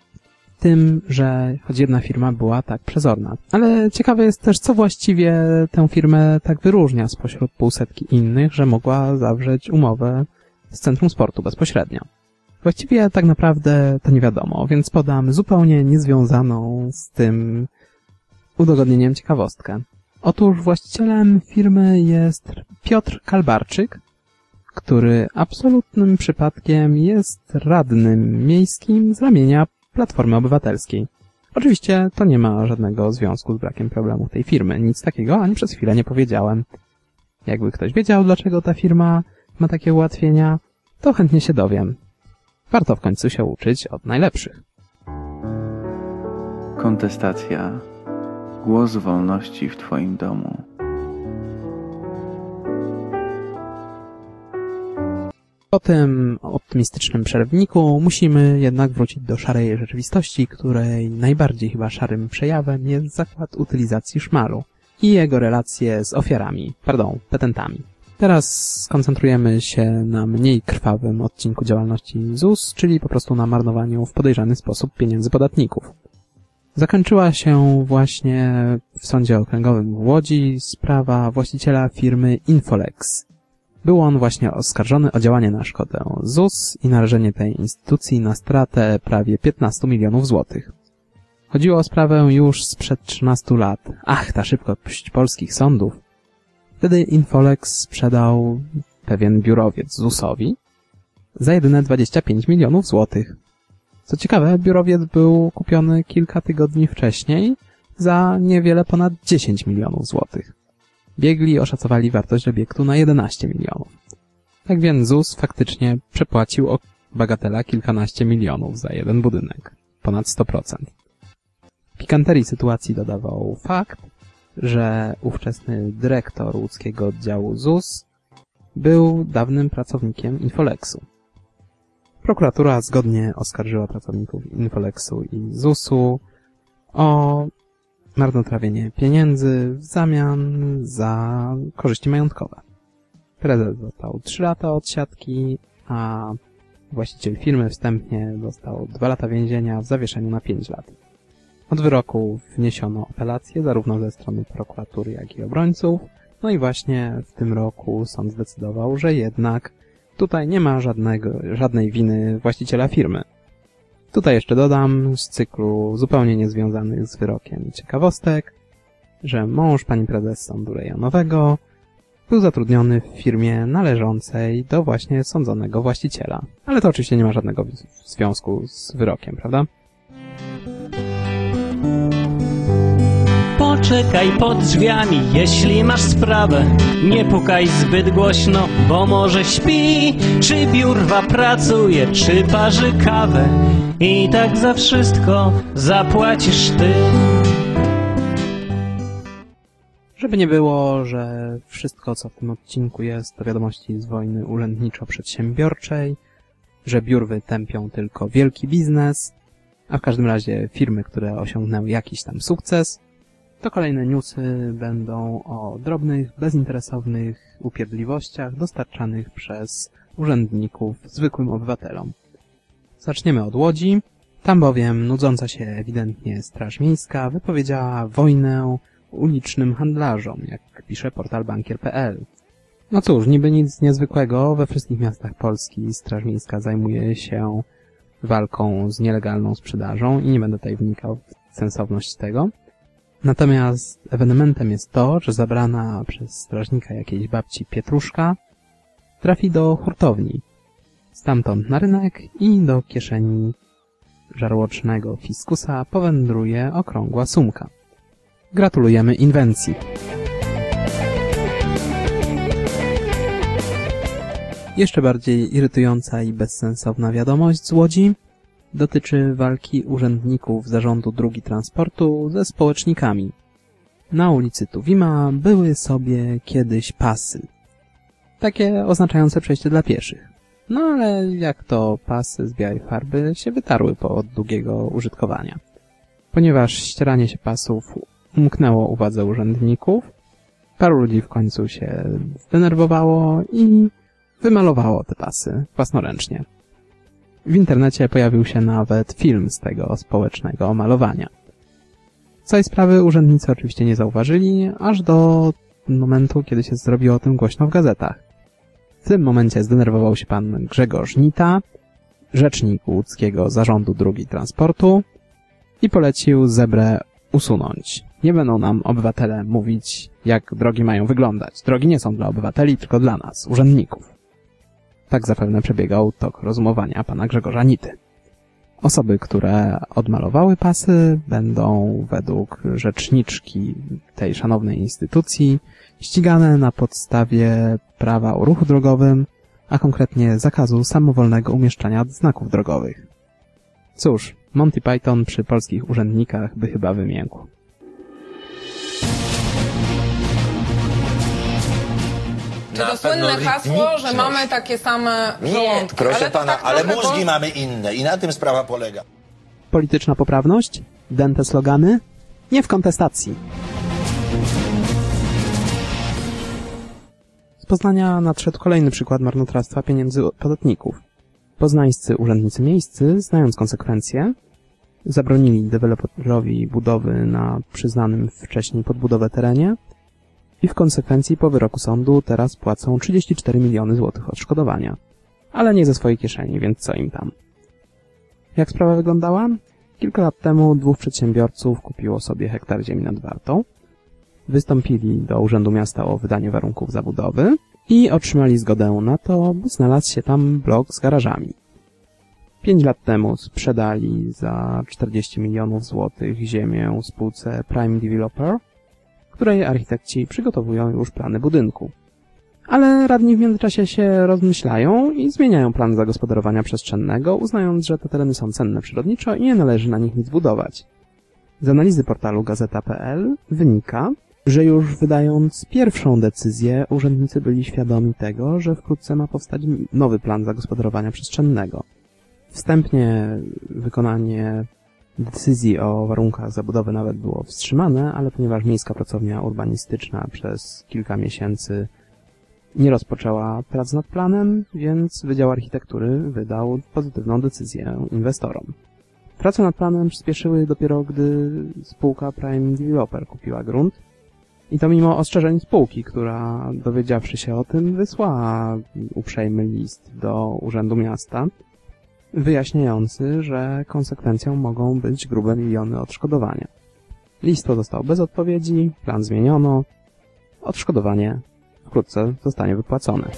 tym, że choć jedna firma była tak przezorna. Ale ciekawe jest też, co właściwie tę firmę tak wyróżnia spośród półsetki innych, że mogła zawrzeć umowę z Centrum Sportu bezpośrednio. Właściwie tak naprawdę to nie wiadomo, więc podam zupełnie niezwiązaną z tym udogodnieniem ciekawostkę. Otóż właścicielem firmy jest Piotr Kalbarczyk, który absolutnym przypadkiem jest radnym miejskim z ramienia Platformy Obywatelskiej. Oczywiście to nie ma żadnego związku z brakiem problemów tej firmy. Nic takiego ani przez chwilę nie powiedziałem. Jakby ktoś wiedział, dlaczego ta firma ma takie ułatwienia, to chętnie się dowiem. Warto w końcu się uczyć od najlepszych. Kontestacja głos wolności w Twoim domu. Po tym optymistycznym przerwniku musimy jednak wrócić do szarej rzeczywistości, której najbardziej chyba szarym przejawem jest zakład utylizacji szmalu i jego relacje z ofiarami, pardon, petentami. Teraz skoncentrujemy się na mniej krwawym odcinku działalności ZUS, czyli po prostu na marnowaniu w podejrzany sposób pieniędzy podatników. Zakończyła się właśnie w Sądzie Okręgowym w Łodzi sprawa właściciela firmy Infolex. Był on właśnie oskarżony o działanie na szkodę ZUS i narażenie tej instytucji na stratę prawie 15 milionów złotych. Chodziło o sprawę już sprzed 13 lat. Ach, ta szybkość polskich sądów. Wtedy Infolex sprzedał pewien biurowiec ZUS-owi za jedyne 25 milionów złotych. Co ciekawe, biurowiec był kupiony kilka tygodni wcześniej za niewiele ponad 10 milionów złotych. Biegli oszacowali wartość obiektu na 11 milionów. Tak więc ZUS faktycznie przepłacił o bagatela kilkanaście milionów za jeden budynek. Ponad 100%. Pikanterii sytuacji dodawał fakt, że ówczesny dyrektor łódzkiego oddziału ZUS był dawnym pracownikiem Infolexu. Prokuratura zgodnie oskarżyła pracowników Infolexu i ZUS-u o marnotrawienie pieniędzy w zamian za korzyści majątkowe. Prezes dostał 3 lata odsiadki, a właściciel firmy wstępnie dostał 2 lata więzienia w zawieszeniu na 5 lat. Od wyroku wniesiono apelację zarówno ze strony prokuratury, jak i obrońców, no i właśnie w tym roku sąd zdecydował, że jednak tutaj nie ma żadnego, żadnej winy właściciela firmy. Tutaj jeszcze dodam z cyklu zupełnie niezwiązanych z wyrokiem ciekawostek, że mąż pani prezes sądu rejonowego był zatrudniony w firmie należącej do właśnie sądzonego właściciela. Ale to oczywiście nie ma żadnego związku z wyrokiem, prawda? Poczekaj pod drzwiami, jeśli masz sprawę. Nie pukaj zbyt głośno, bo może śpi. Czy biurwa pracuje, czy parzy kawę. I tak za wszystko zapłacisz ty. Żeby nie było, że wszystko, co w tym odcinku jest, to wiadomości z wojny urzędniczo-przedsiębiorczej, że biurwy tępią tylko wielki biznes, a w każdym razie firmy, które osiągnęły jakiś tam sukces, to kolejne newsy będą o drobnych, bezinteresownych upierdliwościach dostarczanych przez urzędników zwykłym obywatelom. Zaczniemy od Łodzi. Tam bowiem nudząca się ewidentnie Straż Miejska wypowiedziała wojnę ulicznym handlarzom, jak pisze portal bankier.pl. No cóż, niby nic niezwykłego, we wszystkich miastach Polski Straż Miejska zajmuje się walką z nielegalną sprzedażą i nie będę tutaj wnikał w sensowność tego. Natomiast ewenementem jest to, że zabrana przez strażnika jakiejś babci pietruszka trafi do hurtowni, stamtąd na rynek i do kieszeni żarłocznego fiskusa powędruje okrągła sumka. Gratulujemy inwencji. Jeszcze bardziej irytująca i bezsensowna wiadomość z Łodzi dotyczy walki urzędników zarządu drugi transportu ze społecznikami. Na ulicy Tuwima były sobie kiedyś pasy. Takie oznaczające przejście dla pieszych. No ale jak to pasy z białej farby się wytarły po długiego użytkowania. Ponieważ ścieranie się pasów umknęło uwadze urzędników, paru ludzi w końcu się zdenerwowało i wymalowało te pasy własnoręcznie. W internecie pojawił się nawet film z tego społecznego malowania. Całej sprawy urzędnicy oczywiście nie zauważyli, aż do momentu, kiedy się zrobiło o tym głośno w gazetach. W tym momencie zdenerwował się pan Grzegorz Nita, rzecznik łódzkiego zarządu drugi transportu i polecił zebrę usunąć. Nie będą nam obywatele mówić, jak drogi mają wyglądać. Drogi nie są dla obywateli, tylko dla nas, urzędników. Tak zapewne przebiegał tok rozumowania pana Grzegorza Nity. Osoby, które odmalowały pasy, będą według rzeczniczki tej szanownej instytucji ścigane na podstawie prawa o ruchu drogowym, a konkretnie zakazu samowolnego umieszczania znaków drogowych. Cóż, Monty Python przy polskich urzędnikach by chyba wymiękł. Czy to słynne hasło, że mamy takie same Nie, żołądki. proszę ale pana, tak ale mózgi to- mamy inne i na tym sprawa polega. Polityczna poprawność? Dęte slogany? Nie w kontestacji. Z Poznania nadszedł kolejny przykład marnotrawstwa pieniędzy podatników. Poznańscy urzędnicy miejscy, znając konsekwencje, zabronili deweloperowi budowy na przyznanym wcześniej pod budowę terenie i w konsekwencji po wyroku sądu teraz płacą 34 miliony złotych odszkodowania. Ale nie ze swojej kieszeni, więc co im tam. Jak sprawa wyglądała? Kilka lat temu dwóch przedsiębiorców kupiło sobie hektar ziemi nad Wartą, wystąpili do Urzędu Miasta o wydanie warunków zabudowy i otrzymali zgodę na to, by znalazł się tam blok z garażami. Pięć lat temu sprzedali za 40 milionów złotych ziemię spółce Prime Developer, której architekci przygotowują już plany budynku. Ale radni w międzyczasie się rozmyślają i zmieniają plan zagospodarowania przestrzennego, uznając, że te tereny są cenne przyrodniczo i nie należy na nich nic budować. Z analizy portalu gazeta.pl wynika, że już wydając pierwszą decyzję, urzędnicy byli świadomi tego, że wkrótce ma powstać nowy plan zagospodarowania przestrzennego. Wstępnie wykonanie decyzji o warunkach zabudowy nawet było wstrzymane, ale ponieważ Miejska Pracownia Urbanistyczna przez kilka miesięcy nie rozpoczęła prac nad planem, więc Wydział Architektury wydał pozytywną decyzję inwestorom. Prace nad planem przyspieszyły dopiero gdy spółka Prime Developer kupiła grunt i to mimo ostrzeżeń spółki, która dowiedziawszy się o tym wysłała uprzejmy list do Urzędu Miasta, wyjaśniający, że konsekwencją mogą być grube miliony odszkodowania. List pozostał bez odpowiedzi, plan zmieniono, odszkodowanie wkrótce zostanie wypłacone.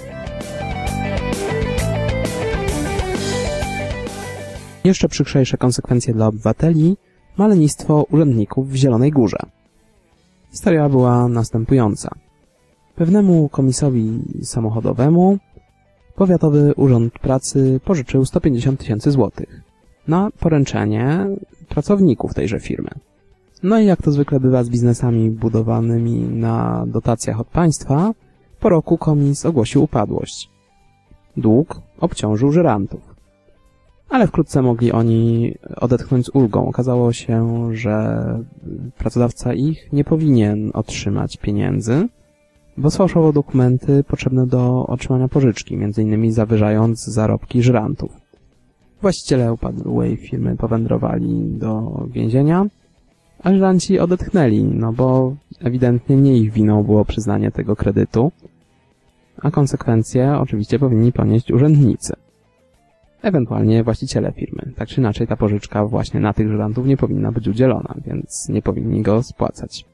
Jeszcze przykrzejsze konsekwencje dla obywateli ma lenistwo urzędników w Zielonej Górze. Historia była następująca. Pewnemu komisowi samochodowemu Powiatowy Urząd Pracy pożyczył 150 tysięcy złotych na poręczenie pracowników tejże firmy. No i jak to zwykle bywa z biznesami budowanymi na dotacjach od państwa, po roku komis ogłosił upadłość. Dług obciążył żerantów. Ale wkrótce mogli oni odetchnąć z ulgą. Okazało się, że pracodawca ich nie powinien otrzymać pieniędzy, bo sfałszował dokumenty potrzebne do otrzymania pożyczki, m.in. zawyżając zarobki żyrantów. Właściciele upadłej firmy powędrowali do więzienia, a żyranci odetchnęli, no bo ewidentnie nie ich winą było przyznanie tego kredytu, a konsekwencje oczywiście powinni ponieść urzędnicy. Ewentualnie właściciele firmy. Tak czy inaczej ta pożyczka właśnie na tych żyrantów nie powinna być udzielona, więc nie powinni go spłacać.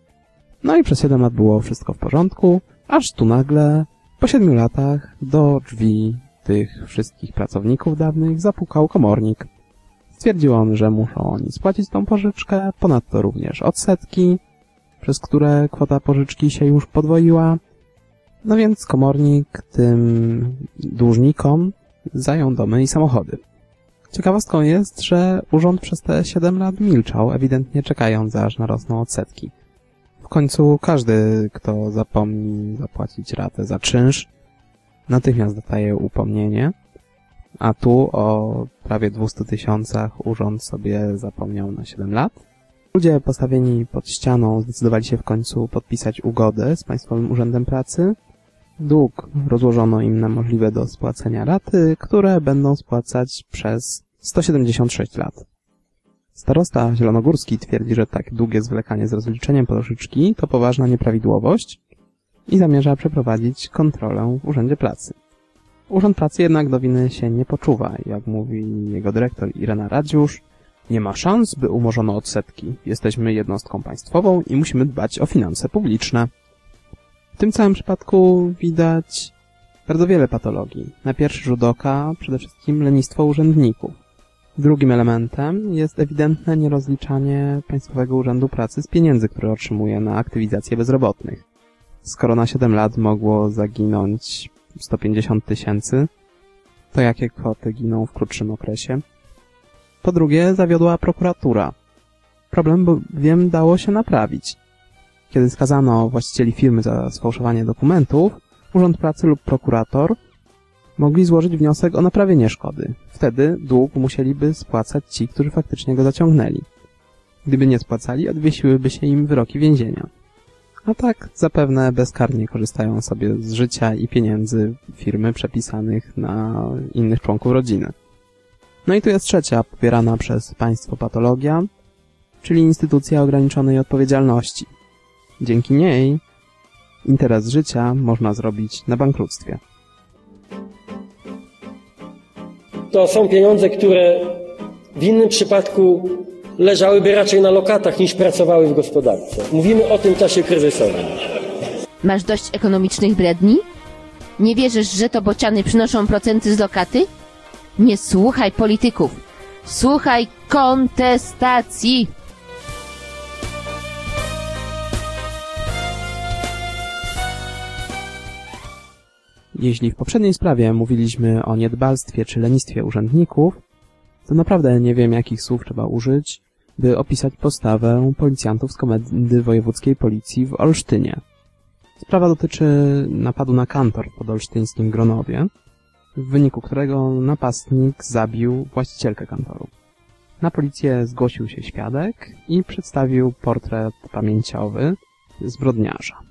No i przez 7 lat było wszystko w porządku, aż tu nagle, po 7 latach, do drzwi tych wszystkich pracowników dawnych zapukał komornik. Stwierdził on, że muszą oni spłacić tą pożyczkę, ponadto również odsetki, przez które kwota pożyczki się już podwoiła. No więc komornik tym dłużnikom zajął domy i samochody. Ciekawostką jest, że urząd przez te 7 lat milczał, ewidentnie czekając aż narosną odsetki. W końcu każdy, kto zapomni zapłacić ratę za czynsz, natychmiast dostaje upomnienie, a tu o prawie 200 tysiącach urząd sobie zapomniał na 7 lat. Ludzie postawieni pod ścianą zdecydowali się w końcu podpisać ugodę z Państwowym Urzędem Pracy. Dług rozłożono im na możliwe do spłacenia raty, które będą spłacać przez 176 lat. Starosta zielonogórski twierdzi, że tak długie zwlekanie z rozliczeniem pożyczki to poważna nieprawidłowość i zamierza przeprowadzić kontrolę w Urzędzie Pracy. Urząd Pracy jednak do winy się nie poczuwa. Jak mówi jego dyrektor Irena Radziusz, nie ma szans, by umorzono odsetki. Jesteśmy jednostką państwową i musimy dbać o finanse publiczne. W tym całym przypadku widać bardzo wiele patologii. Na pierwszy rzut oka przede wszystkim lenistwo urzędników. Drugim elementem jest ewidentne nierozliczanie Państwowego Urzędu Pracy z pieniędzy, które otrzymuje na aktywizację bezrobotnych. Skoro na 7 lat mogło zaginąć 150 tysięcy, to jakie kwoty giną w krótszym okresie? Po drugie, zawiodła prokuratura. Problem bowiem dało się naprawić. Kiedy skazano właścicieli firmy za sfałszowanie dokumentów, Urząd Pracy lub prokurator mogli złożyć wniosek o naprawienie szkody. Wtedy dług musieliby spłacać ci, którzy faktycznie go zaciągnęli. Gdyby nie spłacali, odwiesiłyby się im wyroki więzienia. A tak zapewne bezkarnie korzystają sobie z życia i pieniędzy firmy przepisanych na innych członków rodziny. No i tu jest trzecia popierana przez państwo patologia, czyli instytucja ograniczonej odpowiedzialności. Dzięki niej interes życia można zrobić na bankructwie. To są pieniądze, które w innym przypadku leżałyby raczej na lokatach niż pracowały w gospodarce. Mówimy o tym czasie kryzysowym. Masz dość ekonomicznych bredni? Nie wierzysz, że to bociany przynoszą procenty z lokaty? Nie słuchaj polityków. Słuchaj kontestacji. Jeśli w poprzedniej sprawie mówiliśmy o niedbalstwie czy lenistwie urzędników, to naprawdę nie wiem, jakich słów trzeba użyć, by opisać postawę policjantów z Komendy Wojewódzkiej Policji w Olsztynie. Sprawa dotyczy napadu na kantor pod olsztyńskim Gronowie, w wyniku którego napastnik zabił właścicielkę kantoru. Na policję zgłosił się świadek i przedstawił portret pamięciowy zbrodniarza.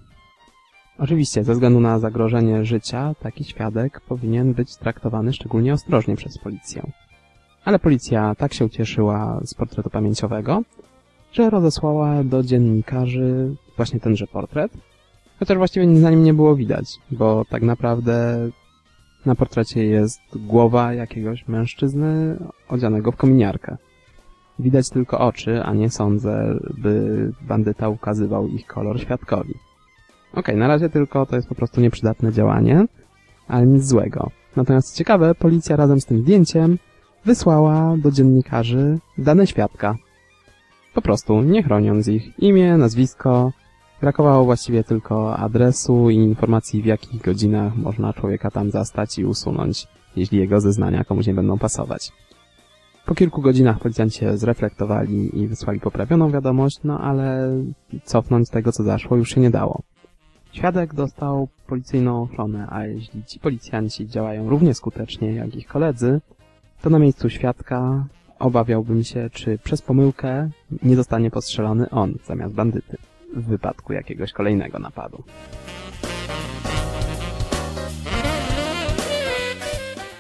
Oczywiście, ze względu na zagrożenie życia, taki świadek powinien być traktowany szczególnie ostrożnie przez policję. Ale policja tak się ucieszyła z portretu pamięciowego, że rozesłała do dziennikarzy właśnie tenże portret, chociaż właściwie nic na nim nie było widać, bo tak naprawdę na portrecie jest głowa jakiegoś mężczyzny odzianego w kominiarkę. Widać tylko oczy, a nie sądzę, by bandyta ukazywał ich kolor świadkowi. Okay, na razie tylko to jest po prostu nieprzydatne działanie, ale nic złego. Natomiast ciekawe, policja razem z tym zdjęciem wysłała do dziennikarzy dane świadka. Po prostu, nie chroniąc ich imię, nazwisko, brakowało właściwie tylko adresu i informacji w jakich godzinach można człowieka tam zastać i usunąć, jeśli jego zeznania komuś nie będą pasować. Po kilku godzinach policjanci się zreflektowali i wysłali poprawioną wiadomość, no ale cofnąć tego, co zaszło, już się nie dało. Świadek dostał policyjną ochronę, a jeśli ci policjanci działają równie skutecznie jak ich koledzy, to na miejscu świadka obawiałbym się, czy przez pomyłkę nie zostanie postrzelony on zamiast bandyty w wypadku jakiegoś kolejnego napadu.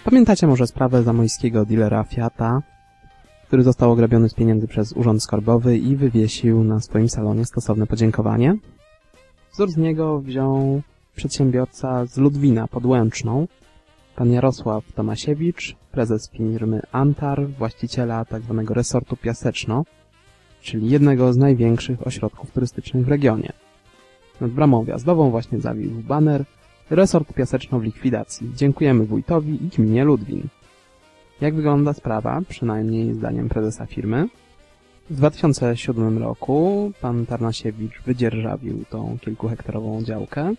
Pamiętacie może sprawę zamojskiego dealera Fiata, który został ograbiony z pieniędzy przez Urząd Skarbowy i wywiesił na swoim salonie stosowne podziękowanie? Wzór z niego wziął przedsiębiorca z Ludwina pod Łęczną, pan Jarosław Tomasiewicz, prezes firmy Antar, właściciela tzw. resortu Piaseczno, czyli jednego z największych ośrodków turystycznych w regionie. Nad bramą wjazdową właśnie zawił baner Resort Piaseczno w likwidacji. Dziękujemy wójtowi i gminie Ludwin. Jak wygląda sprawa, przynajmniej zdaniem prezesa firmy? W 2007 roku pan Tarnasiewicz wydzierżawił tą kilkuhektarową działkę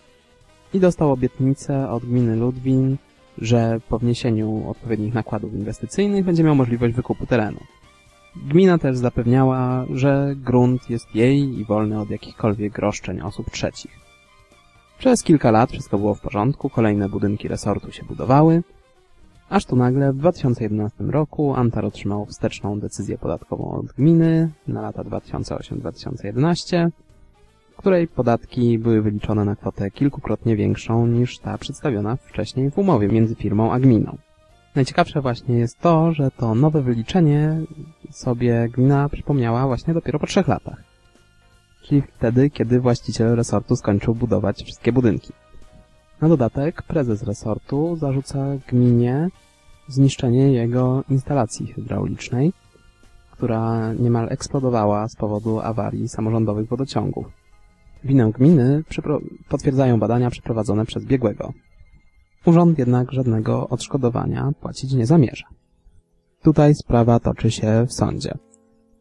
i dostał obietnicę od gminy Ludwin, że po wniesieniu odpowiednich nakładów inwestycyjnych będzie miał możliwość wykupu terenu. Gmina też zapewniała, że grunt jest jej i wolny od jakichkolwiek roszczeń osób trzecich. Przez kilka lat wszystko było w porządku, kolejne budynki resortu się budowały, aż tu nagle w 2011 roku Antar otrzymał wsteczną decyzję podatkową od gminy na lata 2008-2011, w której podatki były wyliczone na kwotę kilkukrotnie większą niż ta przedstawiona wcześniej w umowie między firmą a gminą. Najciekawsze właśnie jest to, że to nowe wyliczenie sobie gmina przypomniała właśnie dopiero po trzech latach. Czyli wtedy, kiedy właściciel resortu skończył budować wszystkie budynki. Na dodatek prezes resortu zarzuca gminie zniszczenie jego instalacji hydraulicznej, która niemal eksplodowała z powodu awarii samorządowych wodociągów. Winę gminy potwierdzają badania przeprowadzone przez biegłego. Urząd jednak żadnego odszkodowania płacić nie zamierza. Tutaj sprawa toczy się w sądzie.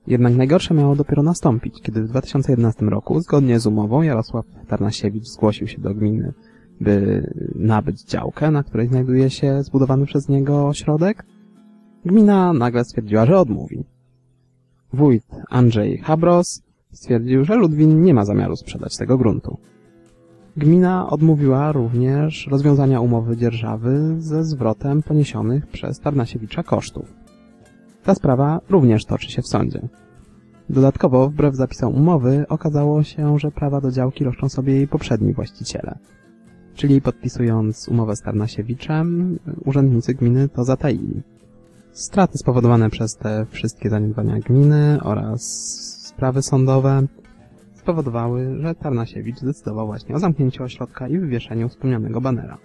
Jednak najgorsze miało dopiero nastąpić, kiedy w 2011 roku, zgodnie z umową, Jarosław Tarnasiewicz zgłosił się do gminy, by nabyć działkę, na której znajduje się zbudowany przez niego ośrodek. Gmina nagle stwierdziła, że odmówi. Wójt Andrzej Habros stwierdził, że Ludwin nie ma zamiaru sprzedać tego gruntu. Gmina odmówiła również rozwiązania umowy dzierżawy ze zwrotem poniesionych przez Tarnasiewicza kosztów. Ta sprawa również toczy się w sądzie. Dodatkowo, wbrew zapisom umowy, okazało się, że prawa do działki roszczą sobie jej poprzedni właściciele. Czyli podpisując umowę z Tarnasiewiczem, urzędnicy gminy to zataili. Straty spowodowane przez te wszystkie zaniedbania gminy oraz sprawy sądowe spowodowały, że Tarnasiewicz zdecydował właśnie o zamknięciu ośrodka i wywieszeniu wspomnianego banera.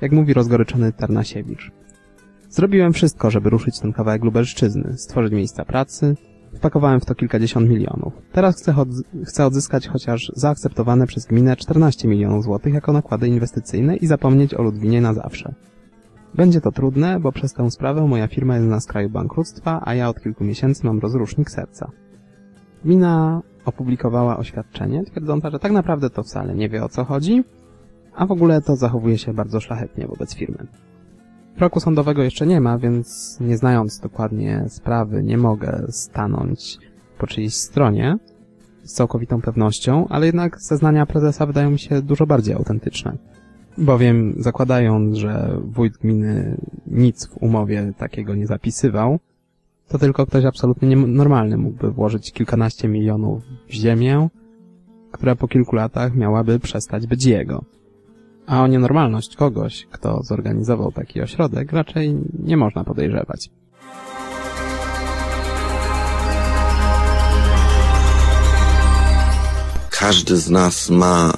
Jak mówi rozgoryczony Tarnasiewicz. Zrobiłem wszystko, żeby ruszyć ten kawałek lubelszczyzny, stworzyć miejsca pracy, Wpakowałem w to kilkadziesiąt milionów. Teraz chcę, chcę odzyskać chociaż zaakceptowane przez gminę 14 milionów złotych jako nakłady inwestycyjne i zapomnieć o Ludwinie na zawsze. Będzie to trudne, bo przez tę sprawę moja firma jest na skraju bankructwa, a ja od kilku miesięcy mam rozrusznik serca. Gmina opublikowała oświadczenie, twierdząca, że tak naprawdę to wcale nie wie o co chodzi, a w ogóle to zachowuje się bardzo szlachetnie wobec firmy. Roku sądowego jeszcze nie ma, więc nie znając dokładnie sprawy nie mogę stanąć po czyjejś stronie z całkowitą pewnością, ale jednak zeznania prezesa wydają mi się dużo bardziej autentyczne. Bowiem zakładając, że wójt gminy nic w umowie takiego nie zapisywał, to tylko ktoś absolutnie normalny mógłby włożyć kilkanaście milionów w ziemię, która po kilku latach miałaby przestać być jego. A o nienormalność kogoś, kto zorganizował taki ośrodek, raczej nie można podejrzewać. Każdy z nas ma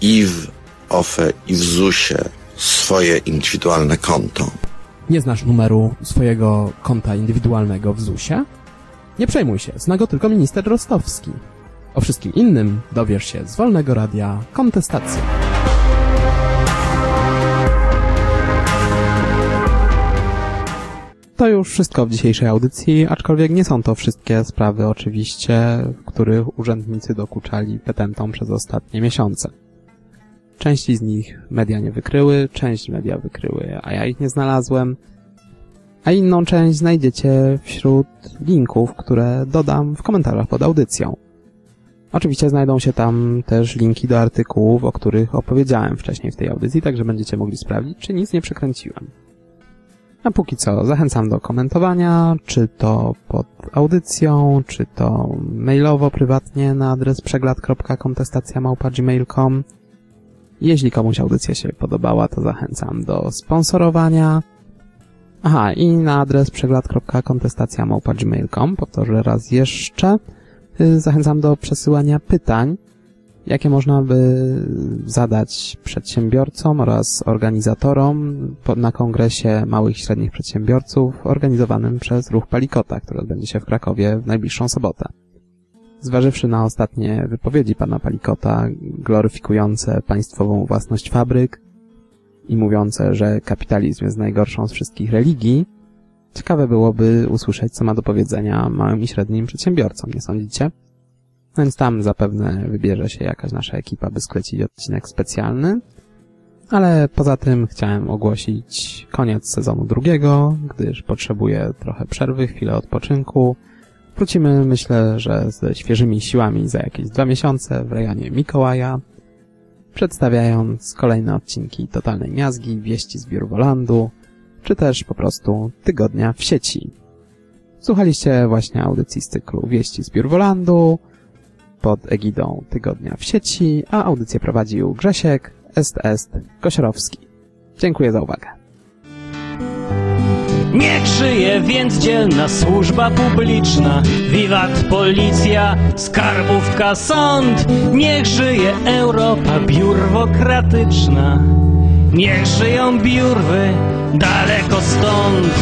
i w OFE, i w ZUSie swoje indywidualne konto. Nie znasz numeru swojego konta indywidualnego w ZUSie? Nie przejmuj się, zna go tylko minister Rostowski. O wszystkim innym dowiesz się z Wolnego Radia Kontestacja. To już wszystko w dzisiejszej audycji, aczkolwiek nie są to wszystkie sprawy oczywiście, w których urzędnicy dokuczali petentom przez ostatnie miesiące. Części z nich media nie wykryły, część media wykryły, a ja ich nie znalazłem, a inną część znajdziecie wśród linków, które dodam w komentarzach pod audycją. Oczywiście znajdą się tam też linki do artykułów, o których opowiedziałem wcześniej w tej audycji, także będziecie mogli sprawdzić, czy nic nie przekręciłem. A póki co zachęcam do komentowania, czy to pod audycją, czy to mailowo, prywatnie na adres przeglad.kontestacjamałpa.gmail.com Jeśli komuś audycja się podobała, to zachęcam do sponsorowania. Aha, i na adres przeglad.kontestacjamałpa.gmail.com powtórzę raz jeszcze. Y, zachęcam do przesyłania pytań jakie można by zadać przedsiębiorcom oraz organizatorom na kongresie małych i średnich przedsiębiorców organizowanym przez Ruch Palikota, który odbędzie się w Krakowie w najbliższą sobotę. Zważywszy na ostatnie wypowiedzi pana Palikota, gloryfikujące państwową własność fabryk i mówiące, że kapitalizm jest najgorszą z wszystkich religii, ciekawe byłoby usłyszeć, co ma do powiedzenia małym i średnim przedsiębiorcom, nie sądzicie? Więc tam zapewne wybierze się jakaś nasza ekipa, by sklecić odcinek specjalny. Ale poza tym chciałem ogłosić koniec sezonu drugiego, gdyż potrzebuję trochę przerwy, chwilę odpoczynku. Wrócimy, myślę, że ze świeżymi siłami za jakieś dwa miesiące w rejonie Mikołaja, przedstawiając kolejne odcinki Totalnej Miazgi, Wieści z Biurwolandu, czy też po prostu Tygodnia w sieci. Słuchaliście właśnie audycji z cyklu Wieści z Biurwolandu, pod egidą Tygodnia w sieci, a audycję prowadził Grzesiek, est est. Dziękuję za uwagę. Niech żyje więc dzielna służba publiczna, wiwat policja, skarbówka, sąd. Niech żyje Europa biurwokratyczna, niech żyją biurwy daleko stąd.